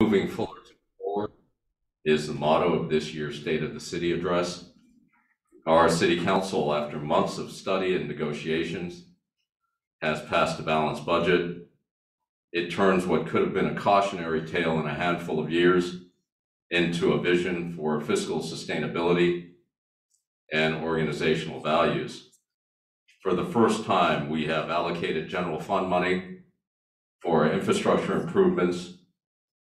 Moving forward is the motto of this year's State of the City Address. Our city council, after months of study and negotiations, has passed a balanced budget. It turns what could have been a cautionary tale in a handful of years into a vision for fiscal sustainability and organizational values. For the first time, we have allocated general fund money for infrastructure improvements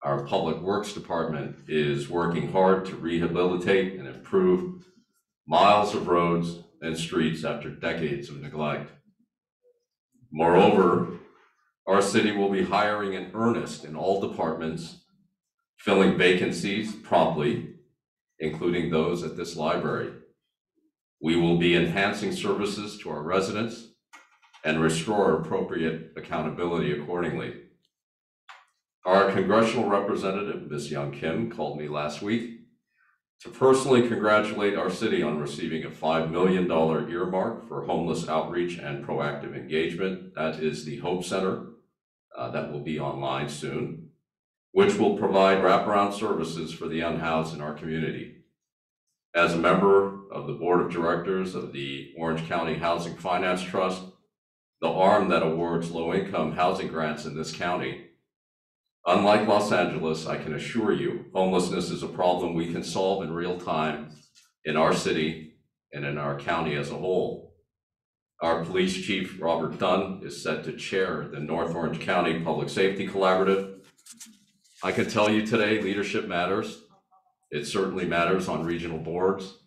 our Public Works Department is working hard to rehabilitate and improve miles of roads and streets after decades of neglect. Moreover, our city will be hiring in earnest in all departments, filling vacancies promptly, including those at this library. We will be enhancing services to our residents and restore appropriate accountability accordingly. Our congressional representative, Ms. Young Kim, called me last week to personally congratulate our city on receiving a $5 million earmark for homeless outreach and proactive engagement. That is the Hope Center uh, that will be online soon, which will provide wraparound services for the unhoused in our community. As a member of the board of directors of the Orange County Housing Finance Trust, the arm that awards low-income housing grants in this county, Unlike Los Angeles, I can assure you, homelessness is a problem we can solve in real time in our city and in our county as a whole. Our police chief, Robert Dunn, is set to chair the North Orange County Public Safety Collaborative. I can tell you today, leadership matters. It certainly matters on regional boards.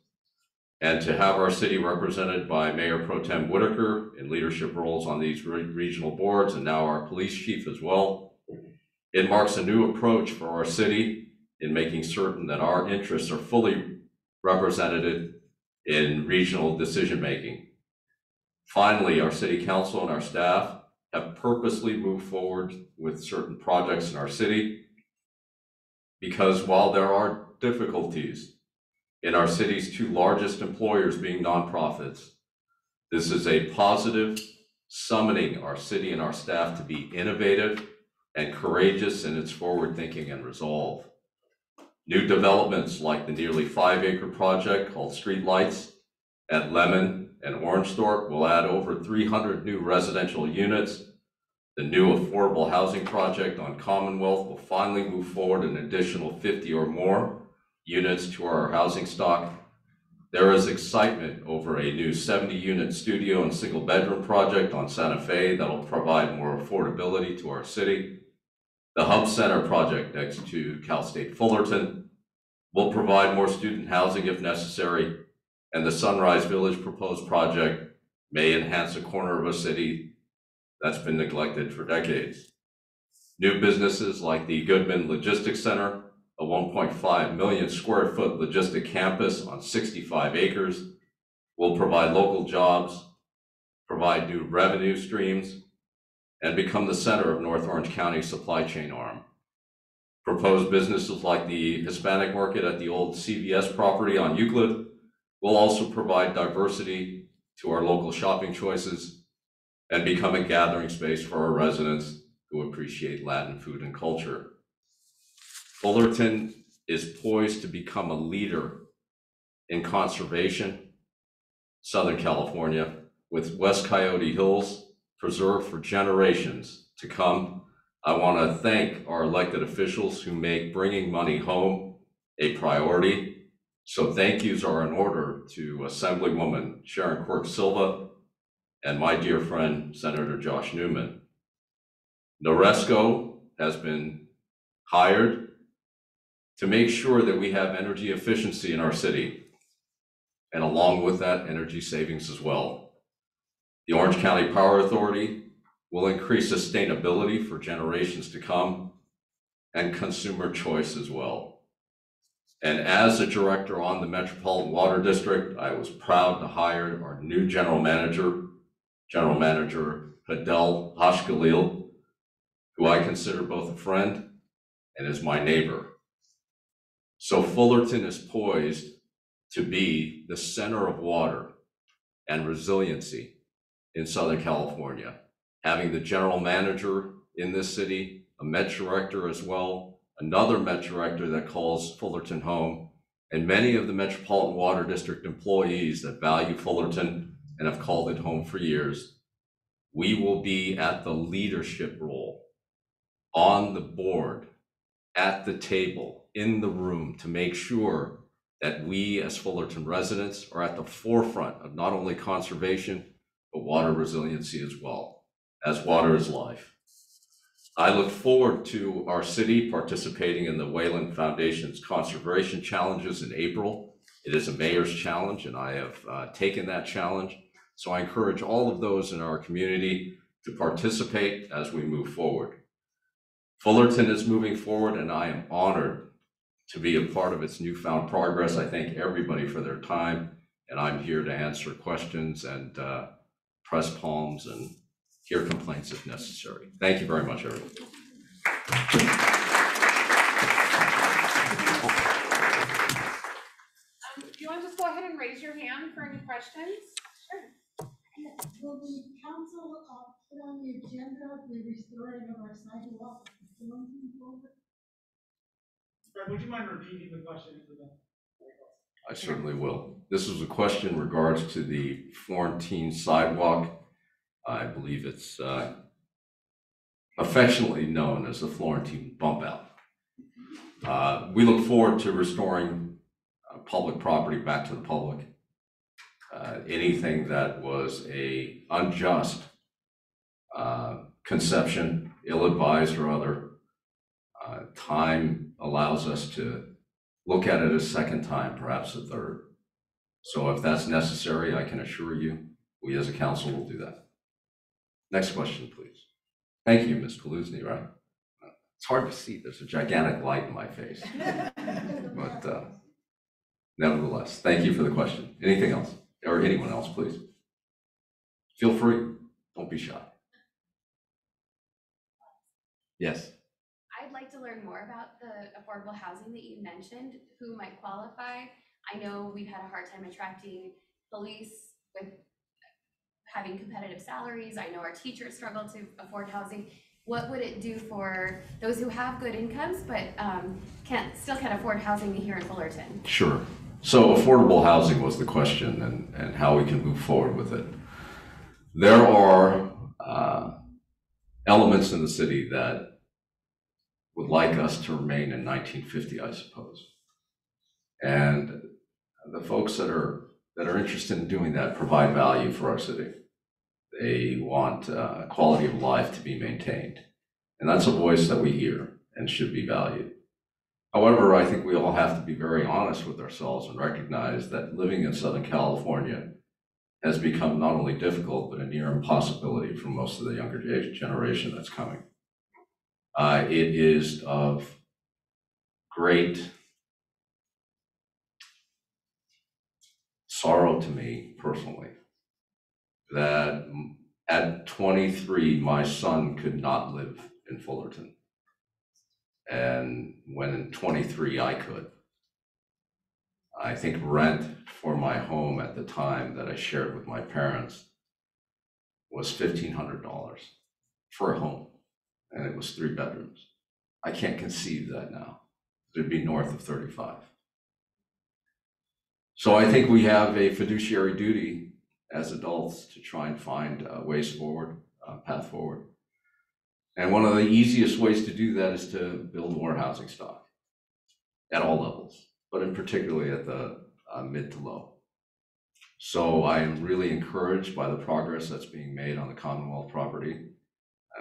And to have our city represented by Mayor Pro Tem Whitaker in leadership roles on these re regional boards and now our police chief as well, it marks a new approach for our city in making certain that our interests are fully represented in regional decision-making. Finally, our city council and our staff have purposely moved forward with certain projects in our city because while there are difficulties in our city's two largest employers being nonprofits, this is a positive summoning our city and our staff to be innovative and courageous in its forward thinking and resolve. New developments like the nearly five acre project called Streetlights at Lemon and Orangethorpe will add over 300 new residential units. The new affordable housing project on Commonwealth will finally move forward an additional 50 or more units to our housing stock. There is excitement over a new 70 unit studio and single bedroom project on Santa Fe that'll provide more affordability to our city. The Hub Center project next to Cal State Fullerton will provide more student housing if necessary, and the Sunrise Village proposed project may enhance a corner of a city that's been neglected for decades. New businesses like the Goodman Logistics Center, a 1.5 million square foot logistic campus on 65 acres, will provide local jobs, provide new revenue streams, and become the center of North Orange County's supply chain arm. Proposed businesses like the Hispanic market at the old CVS property on Euclid will also provide diversity to our local shopping choices and become a gathering space for our residents who appreciate Latin food and culture. Fullerton is poised to become a leader in conservation, Southern California, with West Coyote Hills preserved for generations to come. I want to thank our elected officials who make bringing money home a priority. So thank yous are in order to Assemblywoman Sharon Quirk Silva and my dear friend, Senator Josh Newman. NORESCO has been hired to make sure that we have energy efficiency in our city, and along with that, energy savings as well. The Orange County Power Authority will increase sustainability for generations to come and consumer choice as well. And as a director on the Metropolitan Water District, I was proud to hire our new general manager, General Manager Adel Hagekhalil, who I consider both a friend and is my neighbor. So Fullerton is poised to be the center of water and resiliency in Southern California. Having the general manager in this city, a Met director as well, another Met director that calls Fullerton home, and many of the Metropolitan Water District employees that value Fullerton and have called it home for years, we will be at the leadership role on the board, at the table, in the room to make sure that we as Fullerton residents are at the forefront of not only conservation, but water resiliency as well, as water is life. I look forward to our city participating in the Wyland Foundation's Conservation Challenges in April. It is a mayor's challenge, and I have uh, taken that challenge. So I encourage all of those in our community to participate as we move forward. Fullerton is moving forward, and I am honored to be a part of its newfound progress. I thank everybody for their time, and I'm here to answer questions and uh, press palms and hear complaints if necessary. Thank you very much, everyone. Um, do you want to just go ahead and raise your hand for any questions? Sure. Will the council, uh, put on the agenda the restoring of our sidewalk going forward? Fred, would you mind repeating the question for the? I certainly will. This is a question in regards to the Florentine sidewalk. I believe it's uh, affectionately known as the Florentine bump out. Uh, We look forward to restoring uh, public property back to the public. Uh, Anything that was a unjust uh, conception, ill-advised or other, uh, time allows us to look at it a second time, perhaps a third. So if that's necessary, I can assure you, we as a council will do that. Next question, please. Thank you, Ms. Kaluzny, right? It's hard to see, there's a gigantic light in my face, but uh, nevertheless, thank you for the question. Anything else, or anyone else, please? Feel free, don't be shy. Yes, like to learn more about the affordable housing that you mentioned, who might qualify. I know we've had a hard time attracting police with having competitive salaries. I know our teachers struggle to afford housing. What would it do for those who have good incomes but um can't, still can't afford housing here in Fullerton? Sure. So affordable housing was the question and, and how we can move forward with it. There are uh, elements in the city that would like us to remain in 1950, I suppose. And the folks that are, that are interested in doing that provide value for our city. They want uh, quality of life to be maintained. And that's a voice that we hear and should be valued. However, I think we all have to be very honest with ourselves and recognize that living in Southern California has become not only difficult, but a near impossibility for most of the younger generation that's coming. Uh, it is of great sorrow to me personally that at 23, my son could not live in Fullerton. And when in 23, I could. I think rent for my home at the time that I shared with my parents was $1,500 for a home, and it was three bedrooms. I can't conceive that now. It'd be north of 35. So I think we have a fiduciary duty as adults to try and find uh, ways forward, uh, path forward. And one of the easiest ways to do that is to build more housing stock at all levels, but in particularly at the uh, mid to low. So I am really encouraged by the progress that's being made on the Commonwealth property.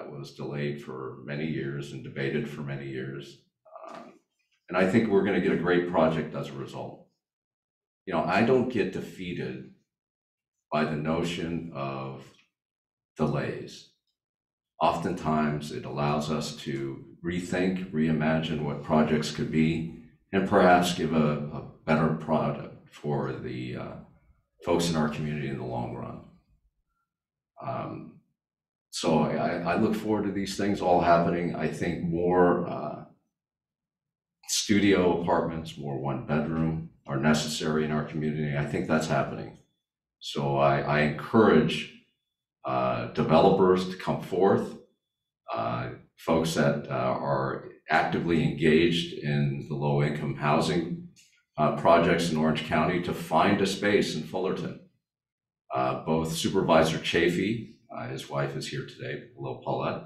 That was delayed for many years and debated for many years. Um, And I think we're gonna get a great project as a result. You know, I don't get defeated by the notion of delays. Oftentimes, it allows us to rethink, reimagine what projects could be, and perhaps give a, a better product for the uh, folks in our community in the long run. Um, so I, I look forward to these things all happening. I think more uh, studio apartments, more one bedroom are necessary in our community. I think that's happening. So I, I encourage uh, developers to come forth, uh, folks that uh, are actively engaged in the low-income housing uh, projects in Orange County to find a space in Fullerton. Uh, Both Supervisor Chaffee, uh, his wife is here today, hello Paulette,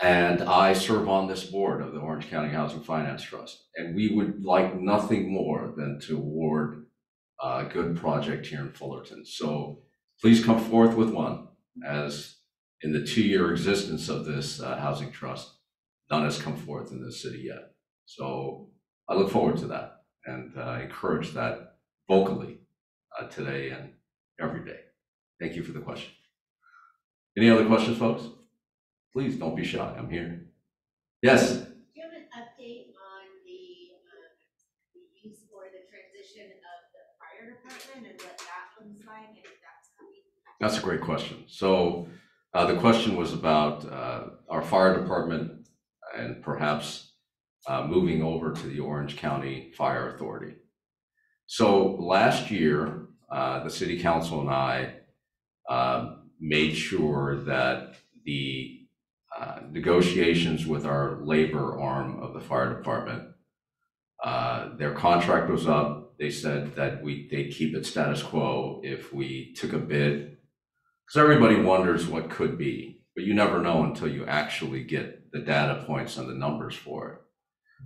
and I serve on this board of the Orange County Housing Finance Trust. And we would like nothing more than to award a good project here in Fullerton. So please come forth with one, as in the two-year existence of this uh, housing trust, none has come forth in this city yet. So I look forward to that and uh, encourage that vocally uh, today and every day. Thank you for the question. Any other questions, folks? Please don't be shy, I'm here. Yes, Do you have an update on the, um, the use or the transition of the fire department and what that looks like and if that's coming? that's a great question. So uh, the question was about uh, our fire department and perhaps uh, moving over to the Orange County Fire Authority. So last year, uh, the city council and I um, made sure that the uh, negotiations with our labor arm of the fire department, uh, their contract was up. They said that we, they keep it status quo if we took a bid. Because everybody wonders what could be, but you never know until you actually get the data points and the numbers for it.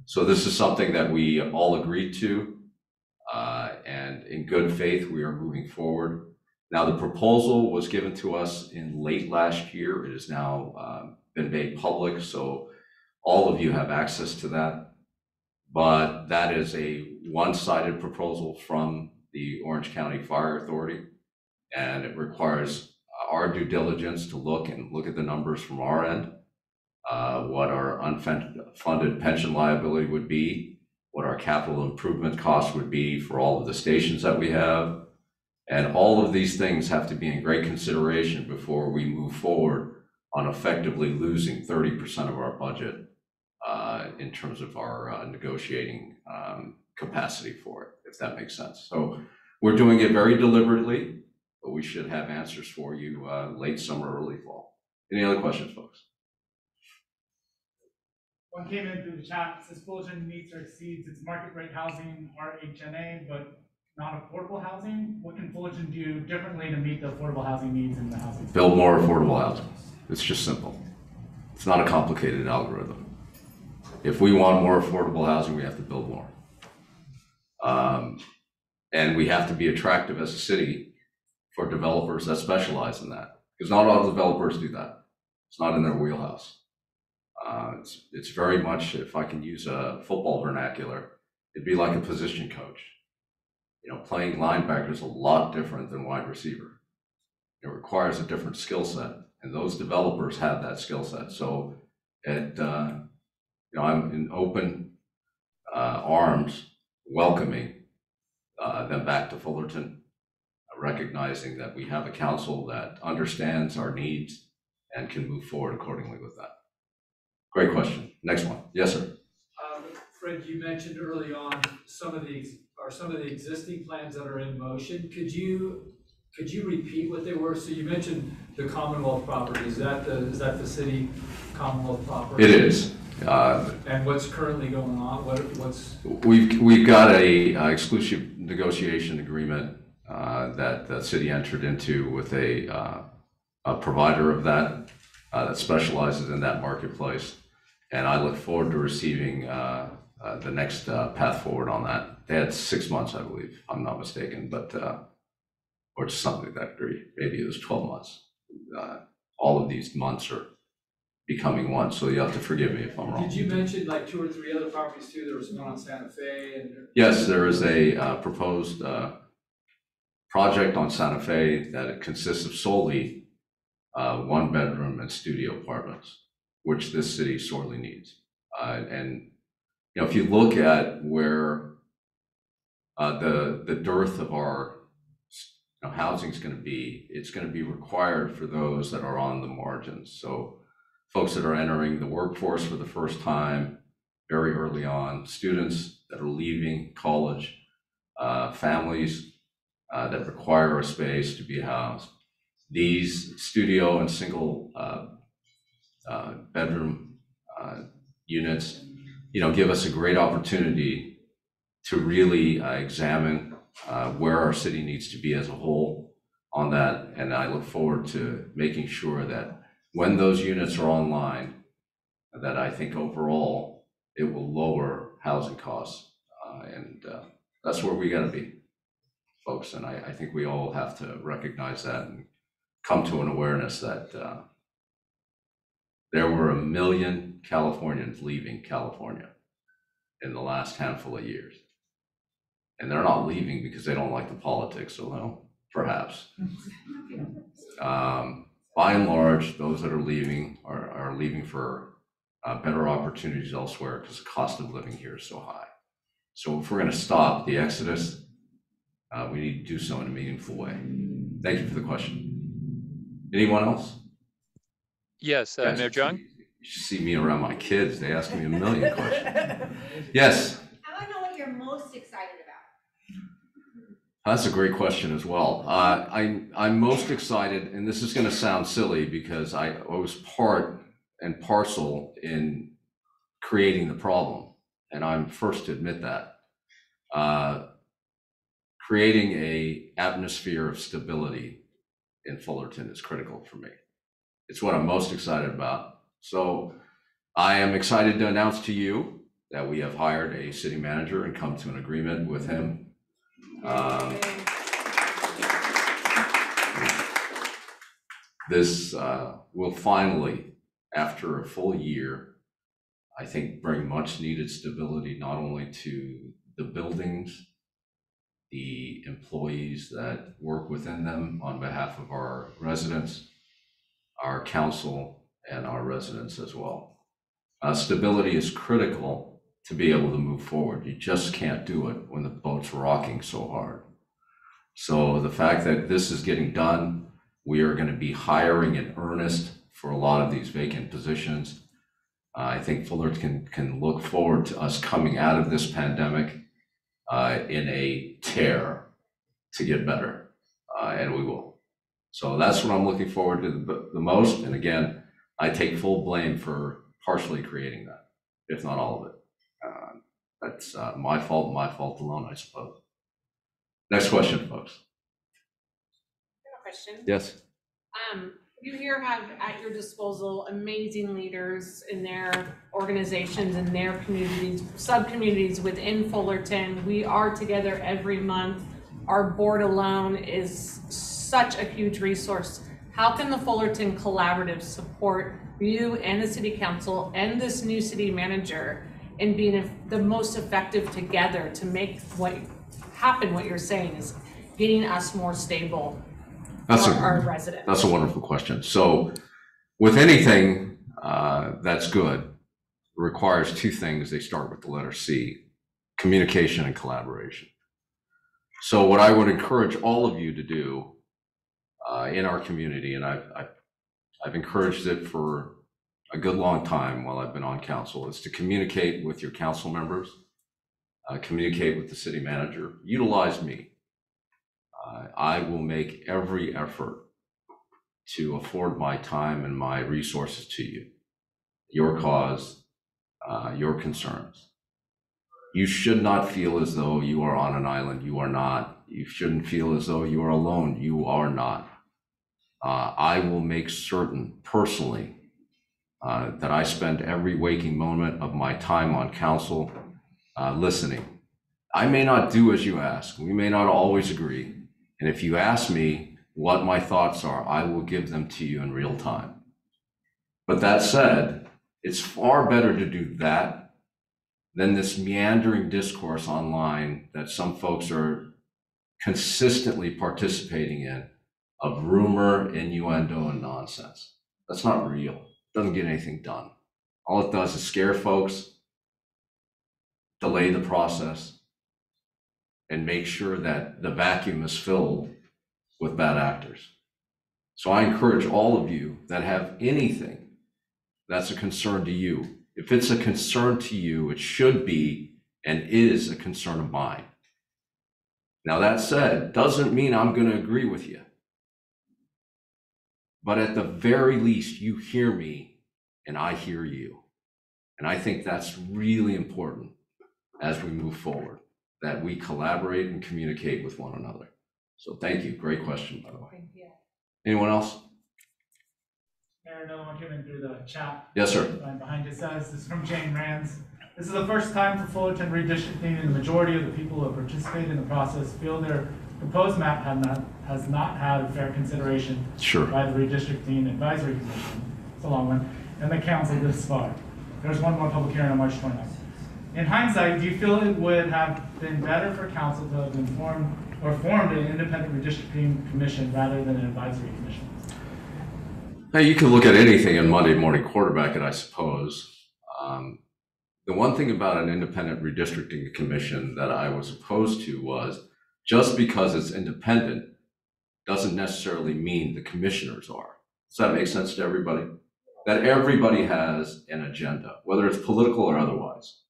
So this is something that we all agreed to. Uh, and in good faith, we are moving forward. Now, the proposal was given to us in late last year. It has now um, been made public, so all of you have access to that. But that is a one-sided proposal from the Orange County Fire Authority. And it requires our due diligence to look and look at the numbers from our end. uh, what our unfunded pension liability would be, what our capital improvement costs would be for all of the stations that we have. And all of these things have to be in great consideration before we move forward on effectively losing thirty percent of our budget uh, in terms of our uh, negotiating um, capacity for it, if that makes sense. So we're doing it very deliberately, but we should have answers for you uh, late summer, early fall. Any other questions, folks? One came in through the chat, says Fullerton meets or exceeds its market rate housing, RHNA, but not affordable housing. What can Fullerton do differently to meet the affordable housing needs in the housing? Build more affordable housing. It's just simple. It's not a complicated algorithm. If we want more affordable housing, we have to build more. Um, and we have to be attractive as a city for developers that specialize in that. Because not all developers do that. It's not in their wheelhouse. Uh, it's, it's very much, if I can use a football vernacular, it'd be like a position coach. You know, playing linebacker is a lot different than wide receiver. It requires a different skill set, and those developers have that skill set. So, it, uh, you know, I'm in open uh, arms, welcoming uh, them back to Fullerton, recognizing that we have a council that understands our needs and can move forward accordingly with that. Great question. Next one. Yes, sir. Um, Fred, you mentioned early on some of the, or some of the existing plans that are in motion. Could you, could you repeat what they were? So you mentioned the Commonwealth property. Is that the, is that the city Commonwealth property? It is. Uh, And what's currently going on? What, what's, We've, we've got a uh, exclusive negotiation agreement uh, that the city entered into with a, uh, a provider of that, uh, that specializes in that marketplace. And I look forward to receiving uh, uh, the next uh, path forward on that. They had six months, I believe, if I'm not mistaken, but, uh, or something like that degree, maybe it was 12 months. Uh, All of these months are becoming one, so you have to forgive me if I'm wrong. did you mention like two or three other properties too? There was one on Santa Fe and. Yes, there is a uh, proposed uh, project on Santa Fe that it consists of solely uh, one-bedroom and studio apartments, which this city sorely needs. Uh, And, you know, if you look at where uh, the, the dearth of our you know, housing is going to be, it's going to be required for those that are on the margins. So folks that are entering the workforce for the first time, very early on, students that are leaving college, uh, families uh, that require a space to be housed. These studio and single uh, uh, bedroom uh, units, you know, give us a great opportunity to really uh, examine uh, where our city needs to be as a whole on that. And I look forward to making sure that when those units are online, that I think overall it will lower housing costs. Uh, And uh, that's where we gotta be, folks. And I, I think we all have to recognize that and come to an awareness that uh, there were a million Californians leaving California in the last handful of years. And they're not leaving because they don't like the politics, although perhaps. Um, By and large, those that are leaving are, are leaving for uh, better opportunities elsewhere because the cost of living here is so high. So if we're gonna stop the exodus, uh, we need to do so in a meaningful way. Thank you for the question. Anyone else? Yes, uh, Mayor Jung? You should see me around my kids. They ask me a million questions. Yes, I wanna know what you're most excited about. That's a great question as well. Uh, I, I'm most excited, and this is gonna sound silly because I, I was part and parcel in creating the problem, and I'm first to admit that. Uh, Creating a atmosphere of stability in Fullerton is critical for me. It's what I'm most excited about. So I am excited to announce to you that we have hired a city manager and come to an agreement with him. Um, This uh, will finally, after a full year, I think, bring much needed stability not only to the buildings, the employees that work within them on behalf of our residents, our council, and our residents as well. Uh, Stability is critical to be able to move forward. You just can't do it when the boat's rocking so hard. So the fact that this is getting done, we are going to be hiring in earnest for a lot of these vacant positions. Uh, I think Fullerton can, can look forward to us coming out of this pandemic uh, in a tear to get better, uh, and we will. So that's what I'm looking forward to the, the most. And again, I take full blame for partially creating that, if not all of it. Uh, That's uh, my fault, my fault alone, I suppose. Next question, folks. Question. Yes. Um, you here have at your disposal amazing leaders in their organizations and their communities, sub-communities within Fullerton. We are together every month. Our board alone is such a huge resource. How can the Fullerton Collaborative support you and the city council and this new city manager in being the most effective together to make what happen, what you're saying is getting us more stable That's for a- our residents? That's a wonderful question. So with anything uh, that's good, it requires two things. They start with the letter C, communication and collaboration. So what I would encourage all of you to do uh, in our community, and I've, I've, I've encouraged it for a good long time while I've been on council, is to communicate with your council members, uh, communicate with the city manager, utilize me. Uh, I will make every effort to afford my time and my resources to you, your cause, uh, your concerns. You should not feel as though you are on an island. You are not. You shouldn't feel as though you are alone. You are not. Uh, I will make certain personally uh, that I spend every waking moment of my time on council uh, listening. I may not do as you ask. We may not always agree. And if you ask me what my thoughts are, I will give them to you in real time. But that said, it's far better to do that than this meandering discourse online that some folks are consistently participating in of rumor, innuendo, and nonsense. That's not real. Doesn't get anything done. All it does is scare folks, delay the process, and make sure that the vacuum is filled with bad actors. So I encourage all of you that have anything that's a concern to you. If it's a concern to you, it should be and is a concern of mine. Now, that said, doesn't mean I'm going to agree with you. But at the very least, you hear me and I hear you. And I think that's really important as we move forward, that we collaborate and communicate with one another. So thank you. Great question, by the way. Anyone else? Mayor, another one came in through the chat. Yes, sir. line behind it says, this is from Jane Rands. This is the first time for Fullerton redistricting, and the majority of the people who have participated in the process feel their proposed map had not, has not had a fair consideration Sure. by the redistricting advisory commission, it's a long one, and the council this far. There's one more public hearing on March 29th. In hindsight, do you feel it would have been better for council to have informed or formed an independent redistricting commission rather than an advisory commission? Now, you can look at anything in Monday morning quarterback it, I suppose. Um, the one thing about an independent redistricting commission that I was opposed to was just because it's independent doesn't necessarily mean the commissioners are. Does that make sense to everybody? That everybody has an agenda, whether it's political or otherwise.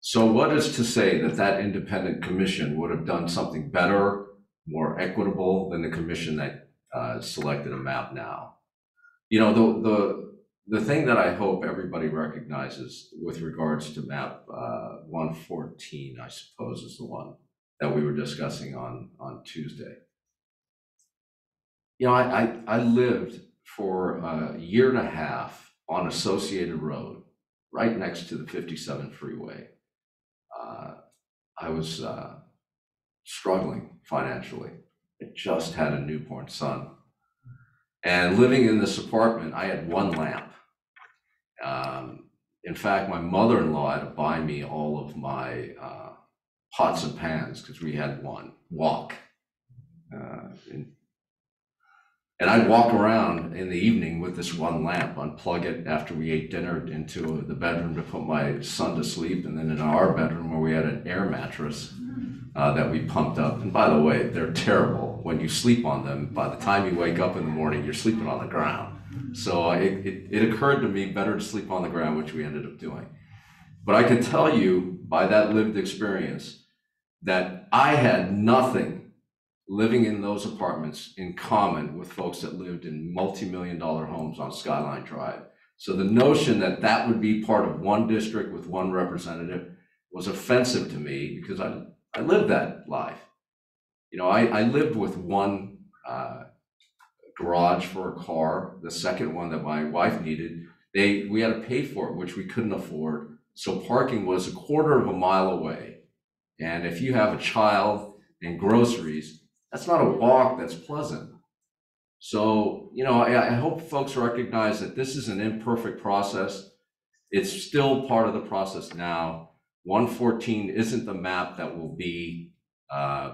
So what is to say that that independent commission would have done something better, more equitable than the commission that uh, selected a map now? You know, the, the, the thing that I hope everybody recognizes with regards to map, uh, one fourteen, I suppose, is the one that we were discussing on, on Tuesday. You know, I, I, I lived for a year and a half on Associated Road, right next to the fifty-seven freeway. Uh, I was, uh, struggling financially. I just had a newborn son. And living in this apartment, I had one lamp. Um, in fact, my mother-in-law had to buy me all of my uh, pots and pans because we had one wok. Uh, and I'd walk around in the evening with this one lamp, unplug it after we ate dinner into the bedroom to put my son to sleep, and then in our bedroom where we had an air mattress uh, that we pumped up. And by the way, they're terrible. When you sleep on them, by the time you wake up in the morning, you're sleeping on the ground. So uh, it, it, it occurred to me better to sleep on the ground, which we ended up doing. But I can tell you by that lived experience that I had nothing living in those apartments in common with folks that lived in multi-million dollar homes on Skyline Drive. So the notion that that would be part of one district with one representative was offensive to me because I, I lived that life. You know, I, I lived with one uh, garage for a car, the second one that my wife needed. They, we had to pay for it, which we couldn't afford. So parking was a quarter of a mile away. And if you have a child and groceries, that's not a walk that's pleasant. So, you know, I, I hope folks recognize that this is an imperfect process. It's still part of the process now. 114 isn't the map that will be, uh,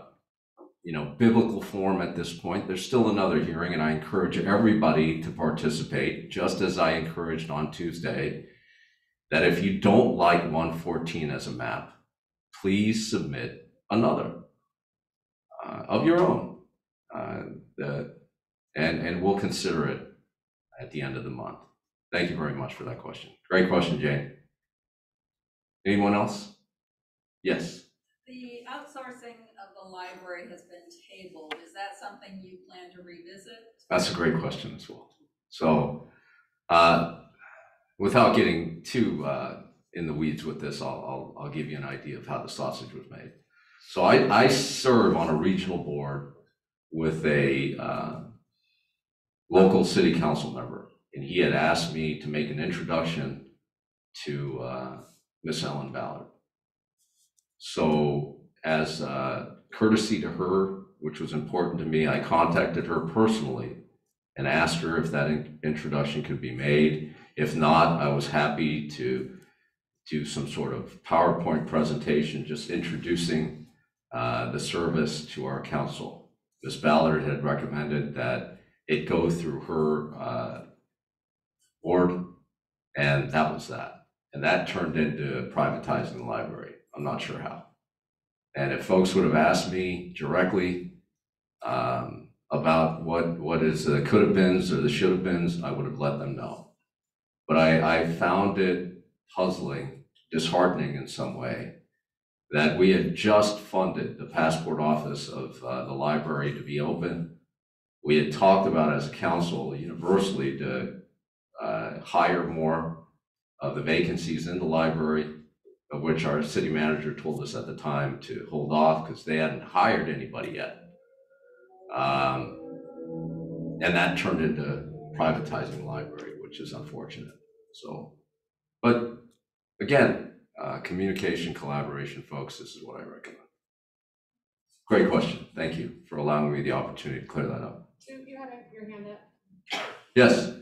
you know, biblical form at this point. There's still another hearing, and I encourage everybody to participate, just as I encouraged on Tuesday, that if you don't like 114 as a map, please submit another uh, of your own. Uh, the, and, and we'll consider it at the end of the month. Thank you very much for that question. Great question, Jane. Anyone else? Yes. The outsourcing of the library has been tabled. Is that something you plan to revisit? That's a great question as well. So, uh, without getting too uh, in the weeds with this, I'll, I'll, I'll give you an idea of how the sausage was made. So I, I serve on a regional board with a uh, local city council member, and he had asked me to make an introduction to uh, Miss Ellen Ballard. So as uh, courtesy to her, which was important to me, I contacted her personally and asked her if that in- introduction could be made. If not, I was happy to do some sort of PowerPoint presentation, just introducing uh, the service to our council. Ms. Ballard had recommended that it go through her uh, board, and that was that. And that turned into privatizing the library. I'm not sure how. And if folks would have asked me directly um, about what, what is the could have beens or the should have beens, I would have let them know. But I, I found it puzzling, disheartening in some way, that we had just funded the passport office of uh, the library to be open. We had talked about as a council universally to uh, hire more of the vacancies in the library, of which our city manager told us at the time to hold off because they hadn't hired anybody yet. Um, and that turned into privatizing the library, which is unfortunate. So, but again, uh, communication, collaboration, folks, this is what I recommend. Great question. Thank you for allowing me the opportunity to clear that up. Sue, you had your hand up. Yes,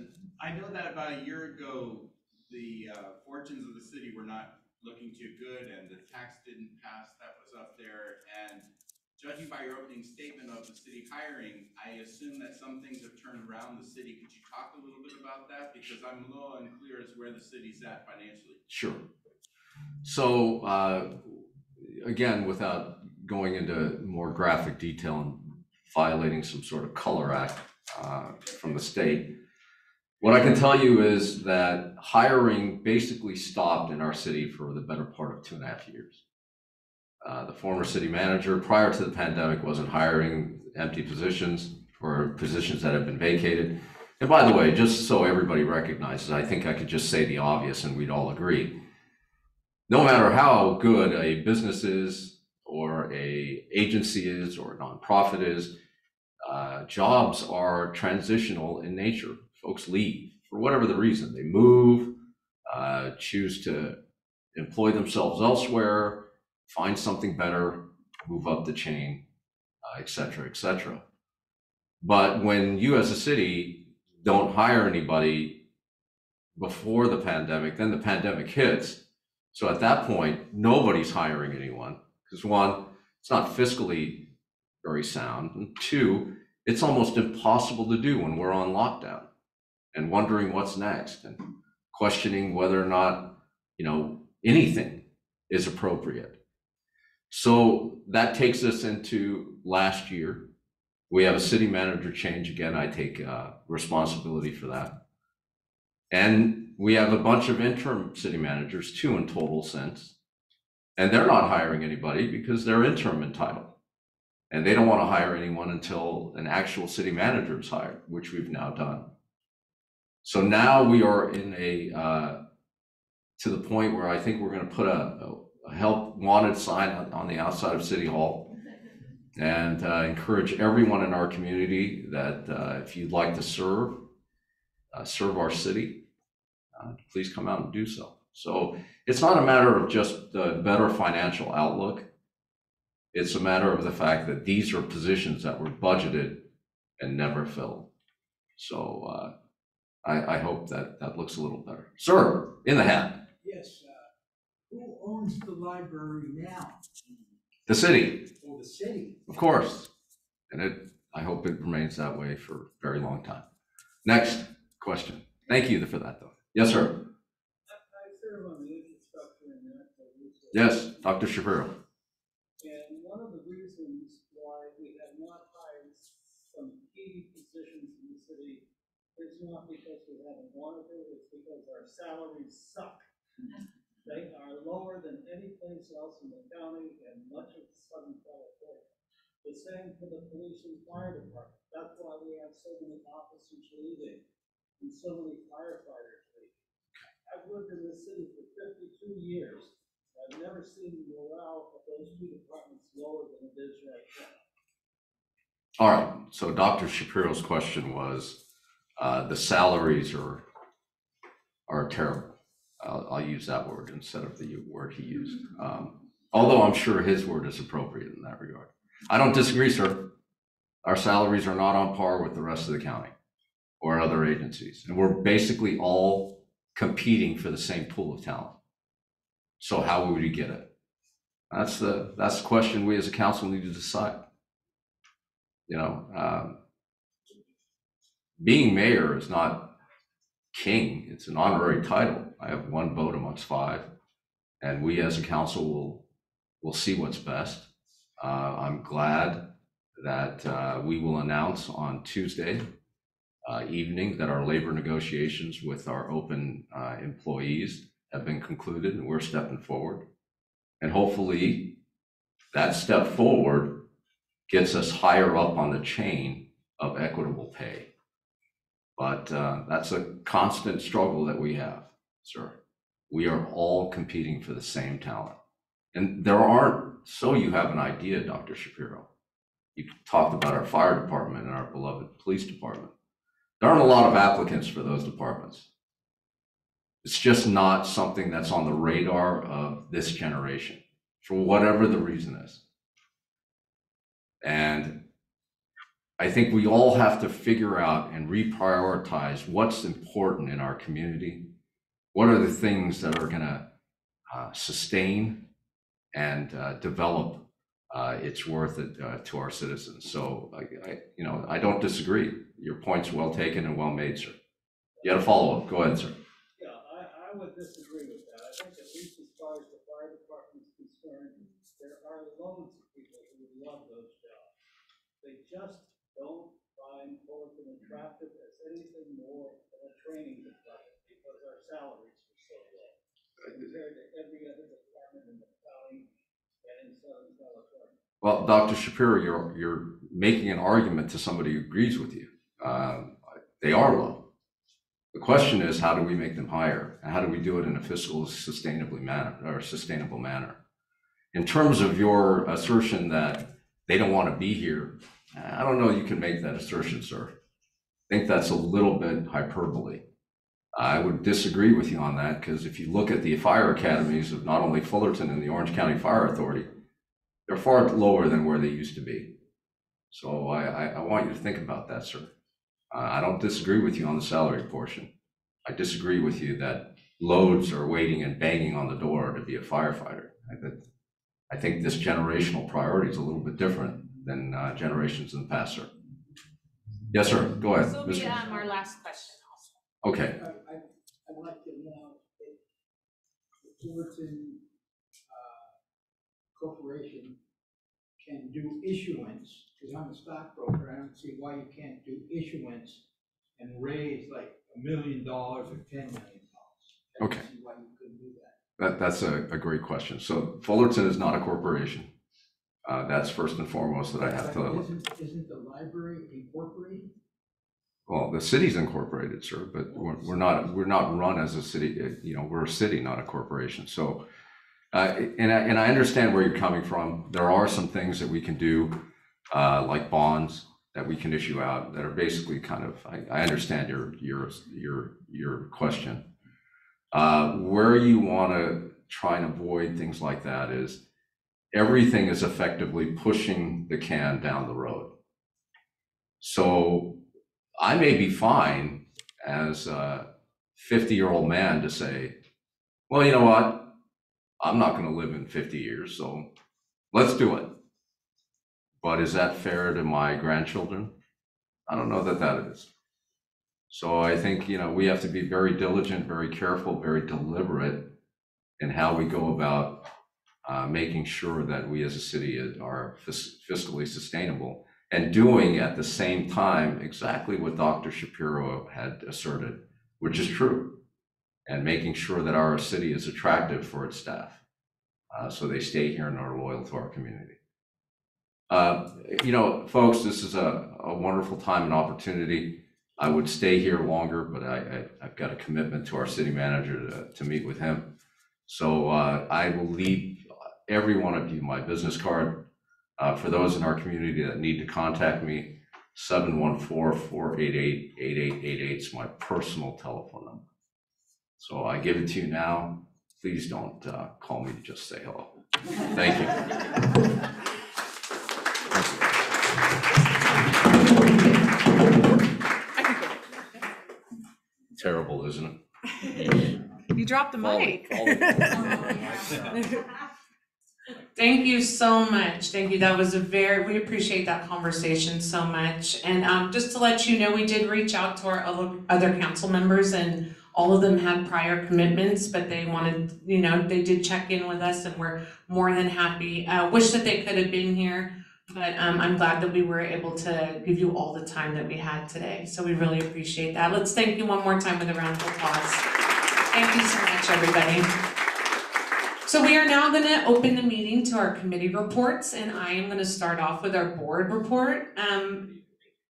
I know that about a year ago, the uh, fortunes of the city were not looking too good and the tax didn't pass that was up there. And judging by your opening statement of the city hiring, I assume that some things have turned around the city. Could you talk a little bit about that? Because I'm a little unclear as where the city's at financially. sure. So, uh, again, without going into more graphic detail and violating some sort of color act uh, from the state, what I can tell you is that hiring basically stopped in our city for the better part of two and a half years. Uh, The former city manager, prior to the pandemic, wasn't hiring empty positions for positions that had been vacated. And by the way, just so everybody recognizes, I think I could just say the obvious and we'd all agree. No matter how good a business is, or a agency is, or a nonprofit is, uh, jobs are transitional in nature. Folks leave for whatever the reason. They move, uh, choose to employ themselves elsewhere, find something better, move up the chain, uh, et cetera, et cetera. But when you as a city don't hire anybody before the pandemic, then the pandemic hits. So at that point, nobody's hiring anyone because one, it's not fiscally very sound. And two, it's almost impossible to do when we're on lockdown and wondering what's next and questioning whether or not, you know, anything is appropriate. So that takes us into last year. We have a city manager change. Again, I take uh, responsibility for that. And we have a bunch of interim city managers, two in total since. And they're not hiring anybody because they're interim entitled. And they don't want to hire anyone until an actual city manager is hired, which we've now done. So now we are in a, uh, to the point where I think we're going to put a, a help wanted sign on, on the outside of City Hall and uh, encourage everyone in our community that uh, if you'd like to serve, uh, serve our city, uh, please come out and do so. So it's not a matter of just the better financial outlook. It's a matter of the fact that these are positions that were budgeted and never filled. So uh, I, I hope that that looks a little better. Sir, in the hat, Yes, uh, who owns the library now? the city, Or the city? of course. And it, I hope it remains that way for a very long time. Next question. Thank you for that, though. Yes, sir. Yes, Dr. Shapiro. And one of the reasons why we have not hired some key positions in the city is not because we haven't wanted to, it's because our salaries suck. They are lower than any place else in the county and much of the Southern California. The same for the police and fire department. That's why we have so many officers leaving and so many firefighters. I've lived in this city for fifty-two years. I've never seen the morale of those two departments lower than it is right now. All right, so Dr. Shapiro's question was, uh, the salaries are, are terrible. I'll, I'll use that word instead of the word he used. Um, although I'm sure his word is appropriate in that regard. I don't disagree, sir. Our salaries are not on par with the rest of the county or other agencies. And we're basically all competing for the same pool of talent. So how would we get it? That's the, that's the question we as a council need to decide. You know, um, being mayor is not king, it's an honorary title. I have one vote amongst five. And we as a council will, will see what's best. Uh, I'm glad that, uh, we will announce on Tuesday, uh, evening that our labor negotiations with our open, uh, employees have been concluded and we're stepping forward. And hopefully that step forward gets us higher up on the chain of equitable pay. But uh, that's a constant struggle that we have, sir. We are all competing for the same talent. And there aren't, so you have an idea, Dr. Shapiro. You talked about our fire department and our beloved police department. There aren't a lot of applicants for those departments. It's just not something that's on the radar of this generation, for whatever the reason is. And I think we all have to figure out and reprioritize what's important in our community. What are the things that are gonna uh, sustain and uh, develop uh, its worth it, uh, to our citizens? So I, I, you know, I don't disagree. Your point's well taken and well made, sir. You had a follow-up. Go ahead, sir. Yeah, I, I would disagree with that. I think at least as far as the fire department is concerned, there are loads of people who would love those jobs. They just don't find Fullerton attractive as anything more than a training department because our salaries are so low compared to every other department in the county and in Southern California. Well, Dr. Shapiro, you're, you're making an argument to somebody who agrees with you. Um, They are low. The question is, how do we make them higher? And how do we do it in a fiscal sustainably manner, or sustainable manner? In terms of your assertion that they don't want to be here, I don't know you can make that assertion, sir. I think that's a little bit hyperbole. I would disagree with you on that, because if you look at the fire academies of not only Fullerton and the Orange County Fire Authority, they're far lower than where they used to be. So I, I, I want you to think about that, sir. Uh, I don't disagree with you on the salary portion. I disagree with you that loads are waiting and banging on the door to be a firefighter. I, that, I think this generational priority is a little bit different than uh, generations in the past, sir. Yes, sir. Go ahead. This will be Mr. um, our last question also. Okay. I, I, I'd like to know if the Fullerton, uh, Corporation can do issuance, because I'm a stockbroker, I don't see why you can't do issuance and raise like a million dollars or ten million dollars. I don't Okay. see why you couldn't do that. That, that's a, a great question. So Fullerton is not a corporation. Uh, that's first and foremost that I have But to, Isn't, isn't the library incorporated? well, the city's incorporated, sir, but we're, we're not, we're not run as a city, uh, you know, we're a city, not a corporation. So, uh, and I, and I understand where you're coming from. There are some things that we can do, uh, like bonds that we can issue out that are basically kind of, I, I understand your, your, your, your question. Uh, where you want to try and avoid things like that is everything is effectively pushing the can down the road. So I may be fine as a 50 year old man to say, well, you know what? I'm not going to live in 50 years, so let's do it. But is that fair to my grandchildren? I don't know that that is. So I think, you know, we have to be very diligent, very careful, very deliberate in how we go about uh, making sure that we as a city are fis- fiscally sustainable and doing at the same time exactly what Dr. Shapiro had asserted, which is true, and making sure that our city is attractive for its staff, uh, so they stay here and are loyal to our community. Uh, you know, folks, this is a, a wonderful time and opportunity. I would stay here longer, but I, I, I've got a commitment to our city manager to, to meet with him. So, uh, I will leave every one of you my business card. Uh, for those in our community that need to contact me, 714-488-8888 is my personal telephone number. So I give it to you now. Please don't, uh, call me to just say hello. Thank you. Terrible, isn't it? You dropped the Folly, mic. folly. Thank you so much. Thank you. That was a very, we appreciate that conversation so much. And um, just to let you know, we did reach out to our other, other council members and all of them had prior commitments, but they wanted, you know, they did check in with us and we're more than happy. Uh, wish that they could have been here, but um, I'm glad that we were able to give you all the time that we had today. So we really appreciate that. Let's thank you one more time with a round of applause. Thank you so much, everybody. So we are now gonna open the meeting to our committee reports, and I am gonna start off with our board report. Um,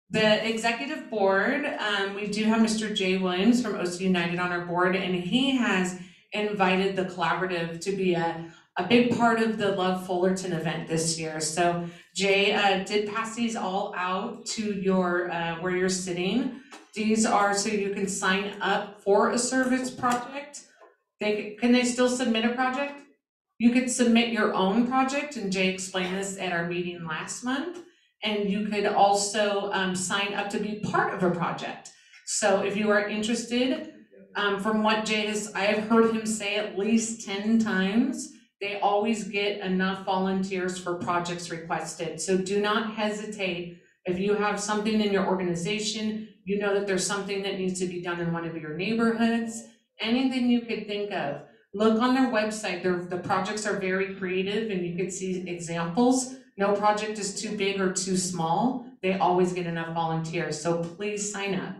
the executive board, um, we do have Mr. Jay Williams from OC United on our board, and he has invited the collaborative to be a, a big part of the Love Fullerton event this year. So Jay uh, did pass these all out to your, uh, where you're sitting. These are so you can sign up for a service project. They, can they still submit a project? You could submit your own project, and Jay explained this at our meeting last month. And you could also um, sign up to be part of a project. So if you are interested, um, from what Jay has, I have heard him say at least ten times, they always get enough volunteers for projects requested. So do not hesitate. If you have something in your organization, you know that there's something that needs to be done in one of your neighborhoods, anything you could think of. Look on their website, the projects are very creative and you could see examples. No project is too big or too small. They always get enough volunteers, so please sign up.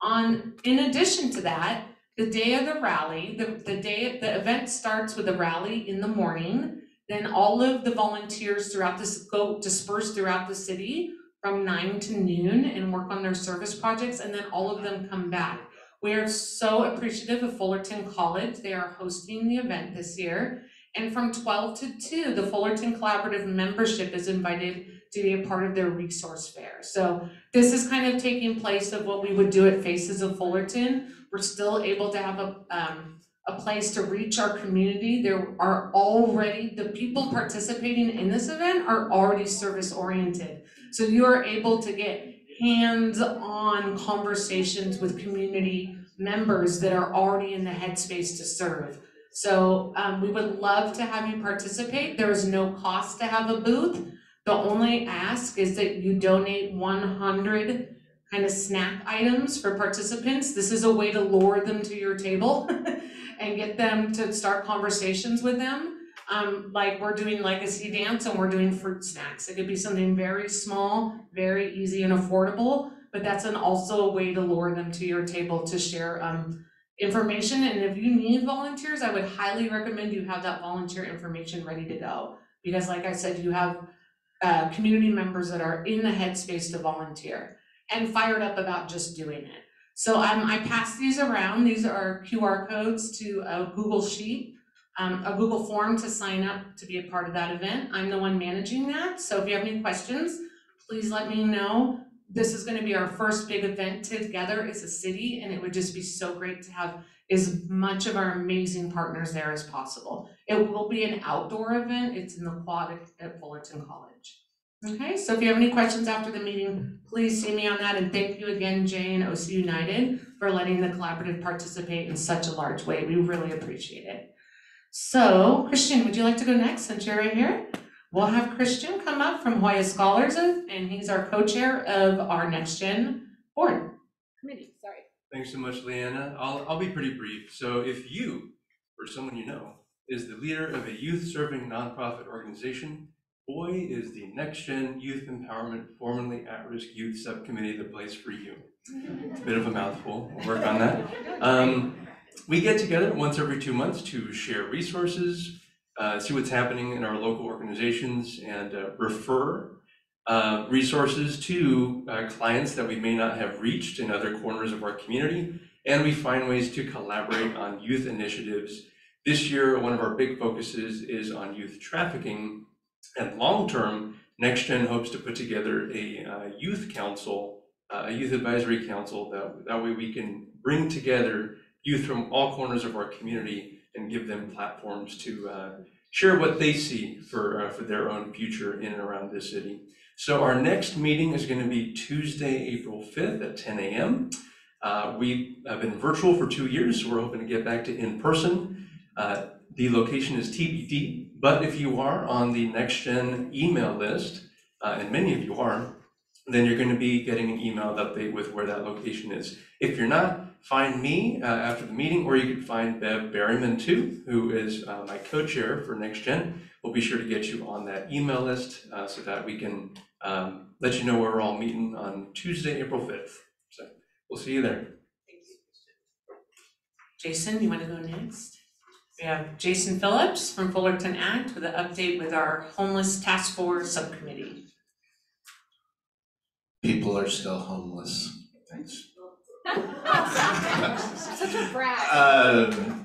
On, in addition to that, the day of the rally, the, the day, the event starts with a rally in the morning. Then all of the volunteers throughout this, go disperse throughout the city from nine to noon and work on their service projects, and then all of them come back. We are so appreciative of Fullerton College, they are hosting the event this year. And from twelve to two, the Fullerton Collaborative membership is invited to be a part of their resource fair. So this is kind of taking place of what we would do at Faces of Fullerton. We're still able to have a, um, a place to reach our community. There are already, the people participating in this event are already service oriented. So you are able to get hands-on conversations with community members that are already in the headspace to serve. So um, we would love to have you participate. There is no cost to have a booth. The only ask is that you donate one hundred kind of snack items for participants. This is a way to lure them to your table and get them to start conversations with them. Um, like we're doing legacy dance and we're doing fruit snacks. It could be something very small, very easy and affordable, but that's an also a way to lure them to your table to share um information. And if you need volunteers, I would highly recommend you have that volunteer information ready to go. Because like I said, you have uh community members that are in the headspace to volunteer and fired up about just doing it. So um I pass these around. These are QR codes to a Google Sheet um, a Google form to sign up to be a part of that event. I'm the one managing that, so if you have any questions, please let me know. This is gonna be our first big event together as a city, and it would just be so great to have as much of our amazing partners there as possible. It will be an outdoor event, it's in the quad at Fullerton College. Okay, so if you have any questions after the meeting, please see me on that, and thank you again, Jay and OC United, for letting the collaborative participate in such a large way, we really appreciate it. So, Christian, would you like to go next since you're right here? We'll have Christian come up from Hoya Scholars and he's our co-chair of our Next Gen board. Committee, sorry. Thanks so much, Leanna. I'll, I'll be pretty brief. So if you, or someone you know, is the leader of a youth-serving nonprofit organization, boy, is the Next Gen Youth Empowerment formerly at-risk youth subcommittee the place for you. It's a bit of a mouthful, we'll work on that. Um, we get together once every two months to share resources, uh, see what's happening in our local organizations and uh, refer uh, resources to uh, clients that we may not have reached in other corners of our community. And we find ways to collaborate on youth initiatives. This year, one of our big focuses is on youth trafficking. And long-term, NextGen hopes to put together a uh, youth council, uh, a youth advisory council, that, that way we can bring together youth from all corners of our community and give them platforms to uh, share what they see for, uh, for their own future in and around this city. So our next meeting is going to be Tuesday, April 5th at 10 a.m. Uh, we have been virtual for two years, so we're hoping to get back to in-person. Uh, the location is TBD, but if you are on the NextGen email list, uh, and many of you are, then you're going to be getting an emailed update with where that location is. If you're not, find me uh, after the meeting, or you can find Bev Berryman too, who is uh, my co-chair for NextGen. We'll be sure to get you on that email list uh, so that we can um, let you know where we're all meeting on Tuesday, April 5th. So we'll see you there. Thank you, Jason, you wanna go next? We have Jason Phillips from Fullerton Act with an update with our homeless task force subcommittee. People are still homeless. Thanks. Such a brag. Um,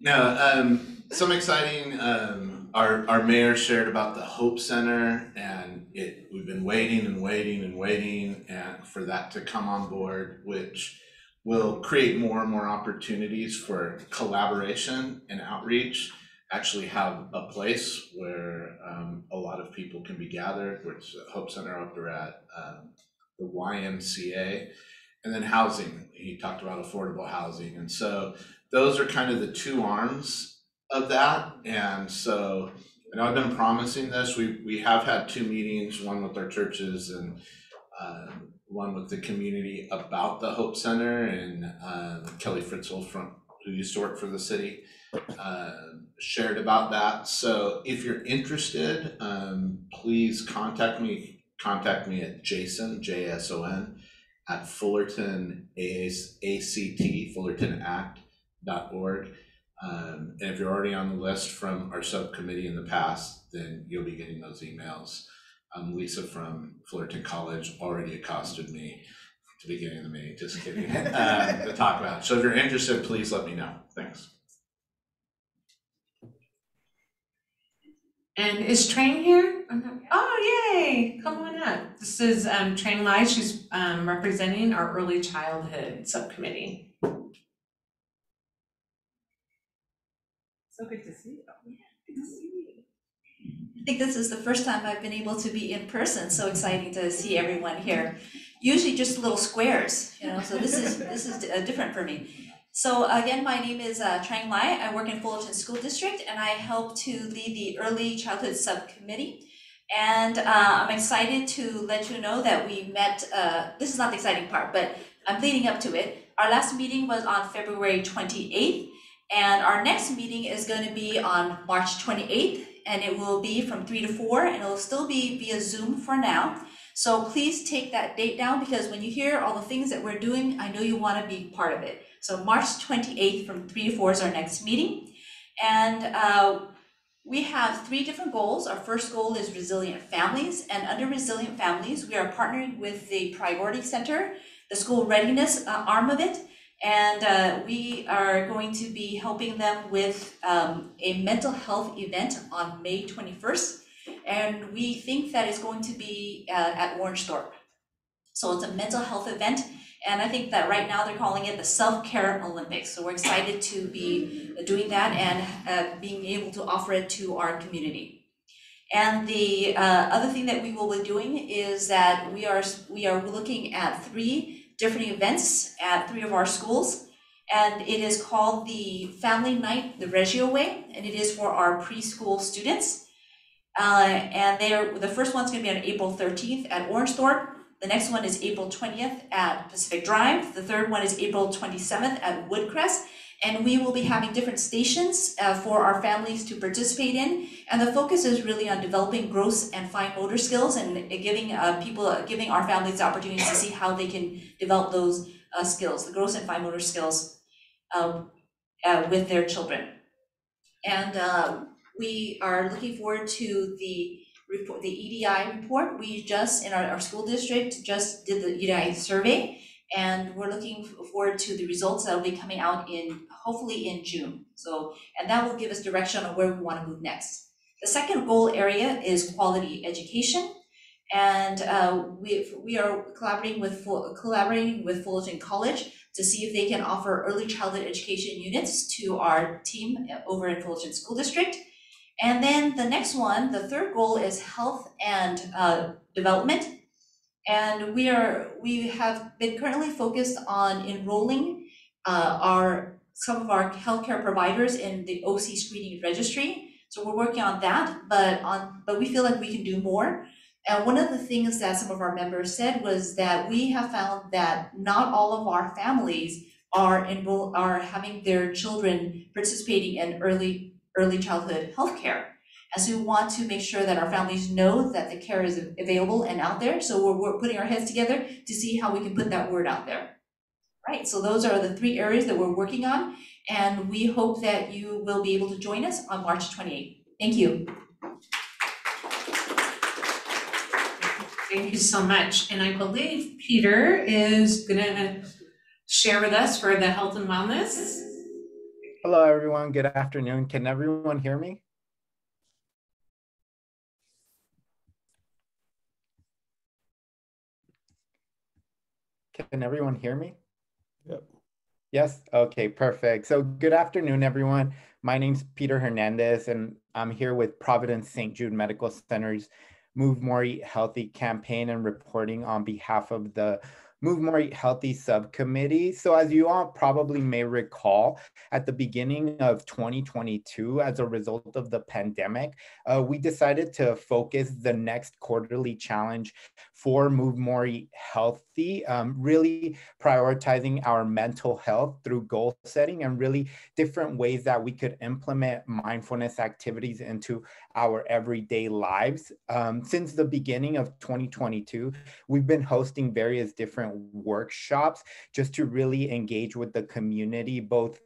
No, um, some exciting, um, our, our mayor shared about the Hope Center and it, we've been waiting and waiting and waiting and for that to come on board, which will create more and more opportunities for collaboration and outreach. Actually have a place where, um, a lot of people can be gathered, which Hope Center up there at, um, the YMCA. And then housing, he talked about affordable housing, and so those are kind of the two arms of that. And so, know I've been promising this, we, we have had two meetings, one with our churches and um, one with the community about the Hope Center and uh, Kelly Fritzl from, who used to work for the city, uh, shared about that. So if you're interested, um, please contact me, contact me at Jason, J S O N, at Fullerton ACT, Fullerton Act dot org. Um, and if you're already on the list from our subcommittee in the past, then you'll be getting those emails. Um, Lisa from Fullerton College already accosted me at the beginning of the meeting, just kidding, uh, to talk about. it. So if you're interested, please let me know. Thanks. And is Trang here? I'm not- Oh, yay, come on up. This is um Trang Lai, she's um representing our early childhood subcommittee. So good to see you. Think this is the first time I've been able to be in person, so exciting to see everyone here. Usually just little squares, you know, so this is, this is uh, different for me. So again, my name is uh, Trang Lai, I work in Fullerton School District and I help to lead the Early Childhood Subcommittee. And uh, I'm excited to let you know that we met, uh, this is not the exciting part, but I'm leading up to it. Our last meeting was on February twenty-eighth, and our next meeting is gonna be on March twenty-eighth, and it will be from three to four, and it'll still be via Zoom for now. So please take that date down, because when you hear all the things that we're doing, I know you wanna be part of it. So March twenty-eighth from three to four is our next meeting. And uh, we have three different goals. Our first goal is resilient families, and under resilient families, we are partnering with the Priority Center, the school readiness uh, arm of it. And uh, we are going to be helping them with um, a mental health event on May twenty-first. And we think that it's going to be uh, at Orangethorpe. So it's a mental health event, and I think that right now they're calling it the Self-Care Olympics. So we're excited to be doing that and uh, being able to offer it to our community. And the uh, other thing that we will be doing is that we are, we are looking at three different events at three of our schools. And it is called the Family Night, the Reggio Way, and it is for our preschool students. Uh, and they are, the first one's gonna be on April thirteenth at Orangethorpe. The next one is April twentieth at Pacific Drive. The third one is April twenty-seventh at Woodcrest. And we will be having different stations uh, for our families to participate in. And the focus is really on developing gross and fine motor skills and giving uh, people, giving our families the opportunity to see how they can develop those uh, skills, the gross and fine motor skills um, uh, with their children. And um, we are looking forward to the report, the EDI report. We just, in our, our school district, just did the EDI survey. And we're looking forward to the results that will be coming out in, hopefully in June. So, and that will give us direction on where we want to move next. The second goal area is quality education. And uh, we, we are collaborating with, collaborating with Fullerton College to see if they can offer early childhood education units to our team over in Fullerton School District. And then the next one, the third goal is health and uh, development. And we are, we have been currently focused on enrolling uh, our, some of our healthcare providers in the OC screening registry. So we're working on that, but on, but we feel like we can do more. And one of the things that some of our members said was that we have found that not all of our families are enroll, are having their children participating in early, early childhood healthcare. And so we want to make sure that our families know that the care is available and out there, so we're, we're putting our heads together to see how we can put that word out there. Right, so those are the three areas that we're working on, and we hope that you will be able to join us on March twenty-eighth. Thank you. Thank you so much, and I believe Peter is gonna share with us for the health and wellness. Hello, everyone. Good afternoon. Can everyone hear me? Can everyone hear me? Yep. Yes? Okay, perfect. So good afternoon, everyone. My name's Peter Hernandez, and I'm here with Providence St. Jude Medical Center's Move More Eat Healthy campaign and reporting on behalf of the Move More Eat Healthy subcommittee. So as you all probably may recall, at the beginning of 2022, as a result of the pandemic, uh, we decided to focus the next quarterly challenge for Move More Healthy, um, really prioritizing our mental health through goal setting and really different ways that we could implement mindfulness activities into our everyday lives. Um, since the beginning of 2022, we've been hosting various different workshops just to really engage with the community, both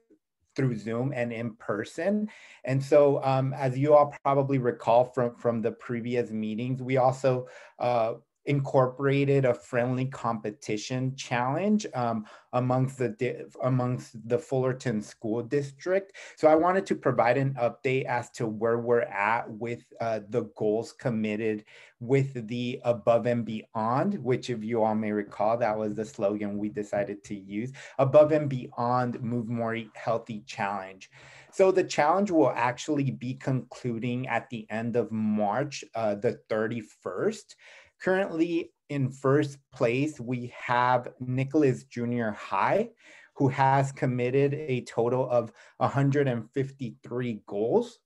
through Zoom and in person. And so, um, as you all probably recall from, from the previous meetings, we also uh, incorporated a friendly competition challenge um, amongst the amongst the Fullerton School District. So I wanted to provide an update as to where we're at with uh, the goals committed with the above and beyond, which if you all may recall, that was the slogan we decided to use, above and beyond Move More Healthy Challenge. So the challenge will actually be concluding at the end of March, uh, the 31st. Currently in first place, we have Nicolas Junior High, who has committed a total of 153 goals.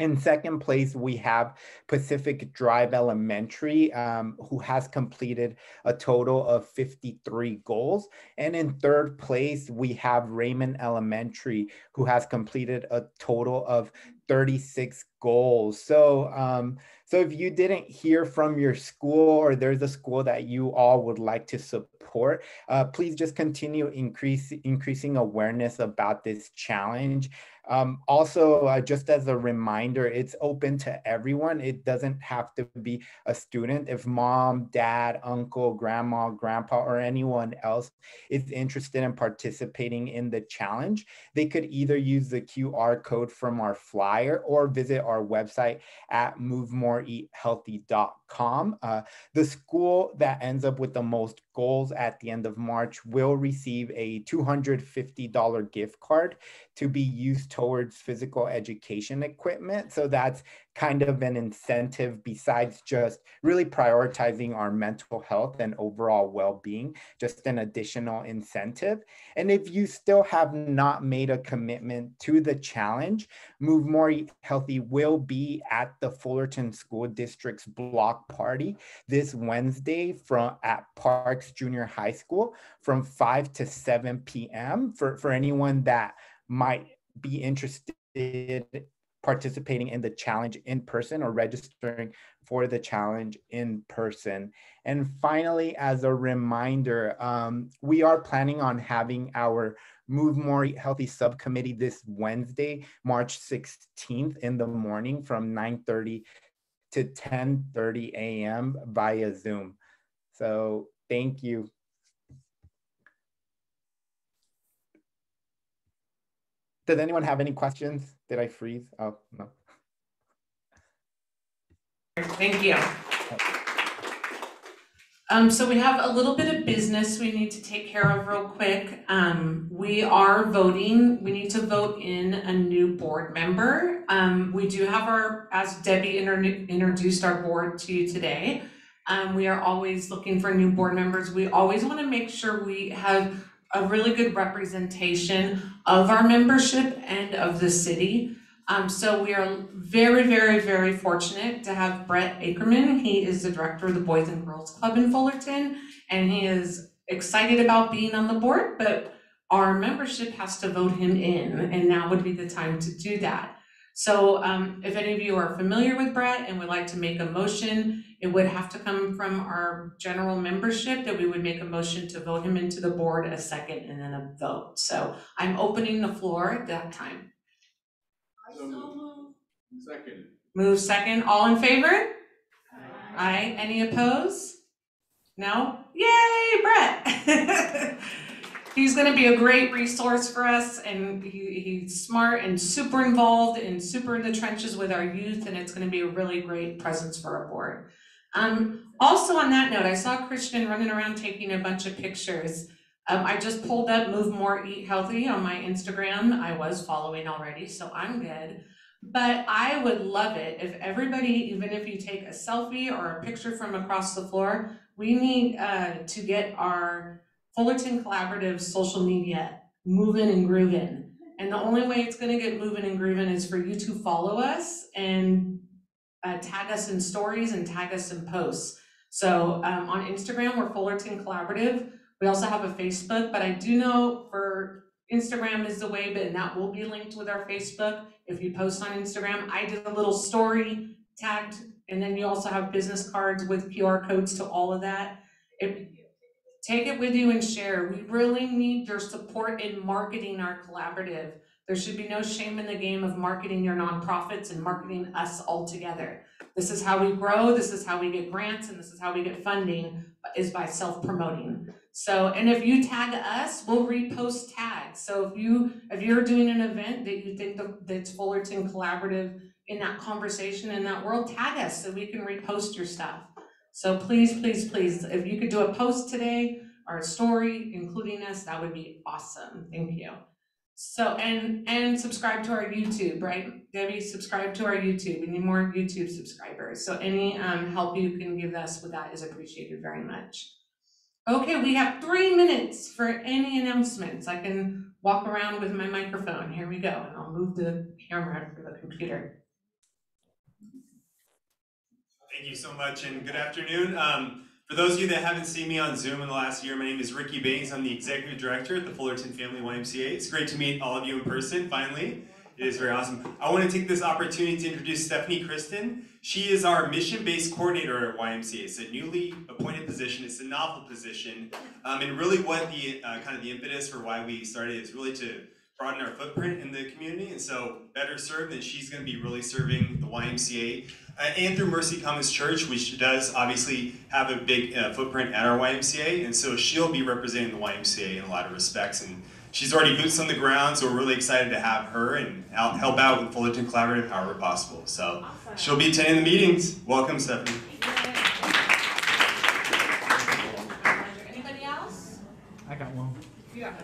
In second place, we have Pacific Drive Elementary, um, who has completed a total of 53 goals. And in third place, we have Raymond Elementary, who has completed a total of 36 goals. So, um, so if you didn't hear from your school or there's a school that you all would like to support, uh, please just continue increase, increasing awareness about this challenge. Um, also, uh, just as a reminder, it's open to everyone. It doesn't have to be a student. If mom, dad, uncle, grandma, grandpa, or anyone else is interested in participating in the challenge, they could either use the QR code from our flyer or visit our website at movemoreeathealthy.com. Uh, the school that ends up with the most goals at the end of March will receive a $250 gift card to be used towards physical education equipment. So that's kind of an incentive besides just really prioritizing our mental health and overall well-being, just an additional incentive. And if you still have not made a commitment to the challenge, Move More Healthy will be at the Fullerton School District's block party this Wednesday from at Parks Junior High School from 5 to 7 p.m. for, for anyone that might be interested participating in the challenge in person or registering for the challenge in person. And finally, as a reminder, um, we are planning on having our Move More Healthy subcommittee this Wednesday, March 16th in the morning from 9.30 to 10.30 a.m. via Zoom. So thank you. Does anyone have any questions? Did I freeze? Oh, no. Thank you. Um, so we have a little bit of business we need to take care of real quick. Um, we are voting, we need to vote in a new board member. Um, we do have our, as Debbie introduced our board to you today. Um, we are always looking for new board members. We always want to make sure we have a really good representation of our membership and of the city. Um, so we are very, very, very fortunate to have Brett Ackerman. He is the director of the Boys and Girls Club in Fullerton, and he is excited about being on the board, but our membership has to vote him in, and now would be the time to do that. So um, if any of you are familiar with Brett and would like to make a motion, it would have to come from our general membership that we would make a motion to vote him into the board, a second, and then a vote. So I'm opening the floor at that time. So moved. Second. Move second, all in favor? Aye. Any opposed? No? Yay, Brett! he's gonna be a great resource for us and he, he's smart and super involved and super in the trenches with our youth and it's gonna be a really great presence for our board. Um, also on that note, I saw Christian running around taking a bunch of pictures. Um, I just pulled up Move More Eat Healthy on my Instagram. I was following already, so I'm good. But I would love it if everybody, even if you take a selfie or a picture from across the floor, we need uh, to get our Fullerton Collaborative social media moving and grooving. And the only way it's gonna get moving and grooving is for you to follow us and uh, tag us in stories and tag us in posts. So um, on Instagram, we're Fullerton Collaborative. We also have a Facebook, but I do know for Instagram is the way, but that will be linked with our Facebook. If you post on Instagram, I did a little story tagged, and then you also have business cards with QR codes to all of that. It, take it with you and share. We really need your support in marketing our collaborative. There should be no shame in the game of marketing your nonprofits and marketing us all together. This is how we grow, this is how we get grants, and this is how we get funding, is by self-promoting. So, and if you tag us, we'll repost tags. So if you, if you're doing an event that you think that- that's Fullerton Collaborative in that conversation, in that world, tag us so we can repost your stuff. So please, please, please, if you could do a post today or a story including us, that would be awesome. Thank you. So, and, and subscribe to our YouTube, right? Debbie, subscribe to our YouTube. We need more YouTube subscribers. So any, um, help you can give us with that is appreciated very much. Okay, we have three minutes for any announcements. I can walk around with my microphone. Here we go, and I'll move the camera for the computer. Thank you so much and good afternoon. Um, for those of you that haven't seen me on Zoom in the last year, my name is Ricky Baines. I'm the executive director at the Fullerton Family YMCA. It's great to meet all of you in person finally. It is very awesome. I want to take this opportunity to introduce Stephanie Kristen. She is our mission-based coordinator at YMCA. It's a newly appointed position. It's a novel position. Um, and really what the uh, kind of the impetus for why we started is really to broaden our footprint in the community. And so better served that she's going to be really serving the YMCA uh, and through Mercy Commons Church, which does obviously have a big uh, footprint at our YMCA. And so she'll be representing the YMCA in a lot of respects. And she's already boots on the ground, so we're really excited to have her and help help out with Fullerton Collaborative however possible. So she'll be attending the meetings. Welcome, Stephanie. Anybody else? I got one. Yeah.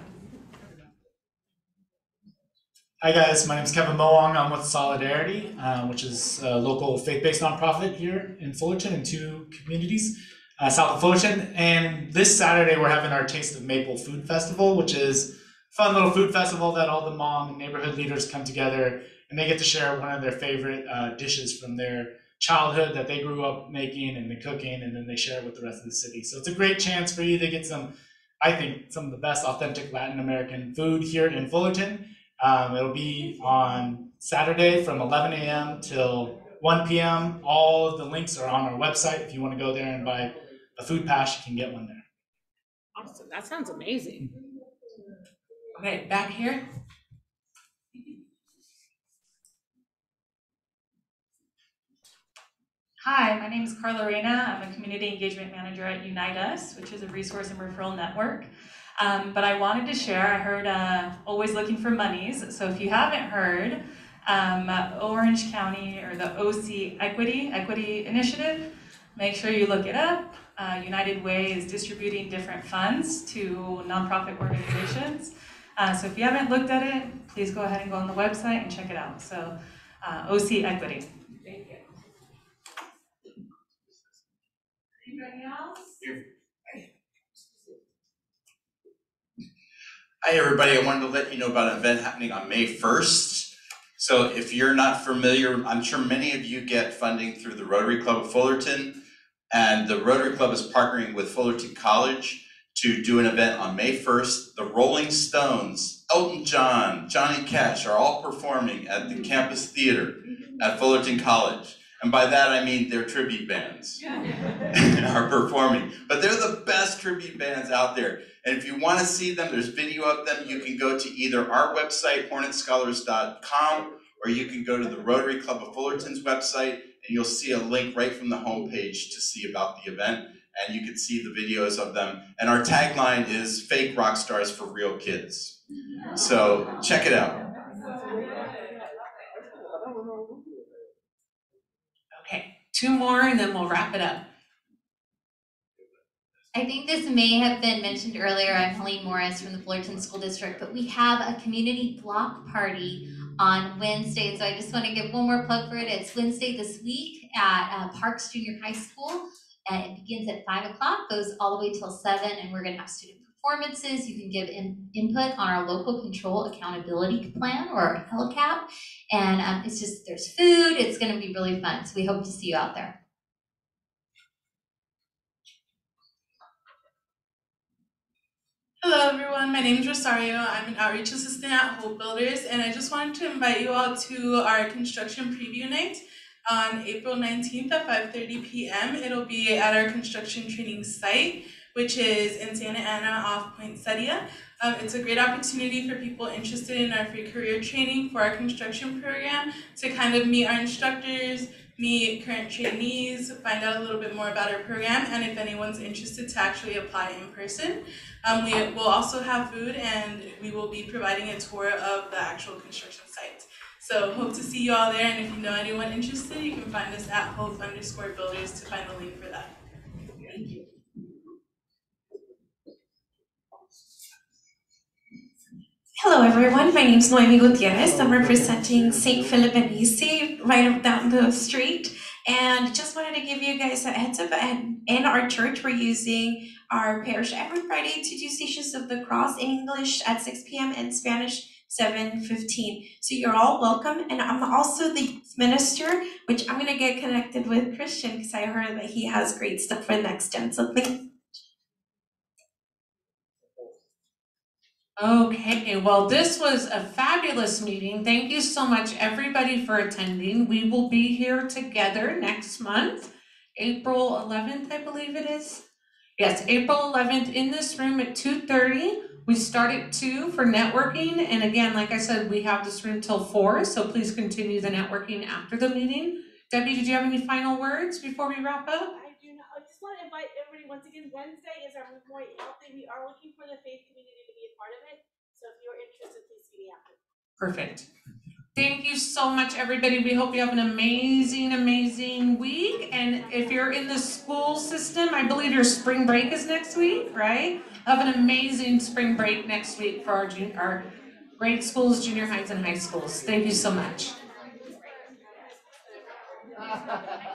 Hi guys, my name is Kevin Moong. I'm with Solidarity, um, which is a local faith-based nonprofit here in Fullerton in two communities, uh, south of Fullerton. And this Saturday we're having our Taste of Maple Food Festival, which is a fun little food festival that all the mom and neighborhood leaders come together and they get to share one of their favorite uh, dishes from their childhood that they grew up making and the cooking, and then they share it with the rest of the city. So it's a great chance for you to get some, I think, some of the best authentic Latin American food here in Fullerton. Um, it'll be on Saturday from 11 a.m. till 1 p.m. All of the links are on our website. If you want to go there and buy a food pass, you can get one there. Awesome, that sounds amazing. Okay, back here. Hi, my name is Carla Reyna. I'm a community engagement manager at Unite Us, which is a resource and referral network. Um, but I wanted to share, I heard uh, always looking for monies. So if you haven't heard, um, Orange County or the OC Equity, Equity Initiative, make sure you look it up. Uh, United Way is distributing different funds to nonprofit organizations. Uh, so if you haven't looked at it, please go ahead and go on the website and check it out. So uh, OC Equity. Thank you. Anybody else? Hi, everybody. I wanted to let you know about an event happening on May 1st. So if you're not familiar, I'm sure many of you get funding through the Rotary Club of Fullerton. And the Rotary Club is partnering with Fullerton College to do an event on May 1st. The Rolling Stones, Elton John, Johnny Cash are all performing at the campus theater at Fullerton College. And by that, I mean their tribute bands are performing. But they're the best tribute bands out there. And if you want to see them, there's video of them. You can go to either our website, hornetscholars.com, or you can go to the Rotary Club of Fullerton's website, and you'll see a link right from the homepage to see about the event. and you can see the videos of them. And our tagline is fake rock stars for real kids. So check it out. Okay, two more and then we'll wrap it up. I think this may have been mentioned earlier. I'm Helene Morris from the Fullerton School District, but we have a community block party on Wednesday. And so I just want to give one more plug for it. It's Wednesday this week at uh, Parks Junior High School. And it begins at five o'clock, goes all the way till seven, and we're going to have student performances. You can give in, input on our local control accountability plan or LCAP. And um, it's just, there's food. It's going to be really fun. So we hope to see you out there. Hello everyone, my name is Rosario. I'm an outreach assistant at Hope Builders and I just wanted to invite you all to our construction preview night on April 19th at 5:30 p.m. It'll be at our construction training site, which is in Santa Ana off Poinsettia. Um, it's a great opportunity for people interested in our free career training for our construction program to kind of meet our instructors, meet current trainees, find out a little bit more about our program, and if anyone's interested to actually apply in person. Um, we will also have food and we will be providing a tour of the actual construction site. So hope to see you all there, and if you know anyone interested, you can find us at hope underscore builders to find the link for that. Thank you. Hello, everyone. My name is Noemi Gutierrez. I'm representing St. Philip Benizi right down the street. And just wanted to give you guys a heads up. And in our church, we're using our parish every Friday to do Stations of the Cross in English at 6 p.m. and Spanish 7:15. So you're all welcome. And I'm also the minister, which I'm gonna get connected with Christian because I heard that he has great stuff for next gen. So thank Okay, well, this was a fabulous meeting. Thank you so much, everybody, for attending. We will be here together next month, April eleventh, I believe it is. Yes, April eleventh in this room at two thirty. We start at two for networking, and again, like I said, we have this room till four, so please continue the networking after the meeting. Debbie, did you have any final words before we wrap up? I do not, I just want to invite everybody, once again, Wednesday is our Move More Healthy. We are looking for the faith community part of it. So if you're interested, please see me after. Perfect. Thank you so much, everybody. We hope you have an amazing, amazing week. And if you're in the school system, I believe your spring break is next week, right? Have an amazing spring break next week for our, our grade schools, junior highs, and high schools. Thank you so much.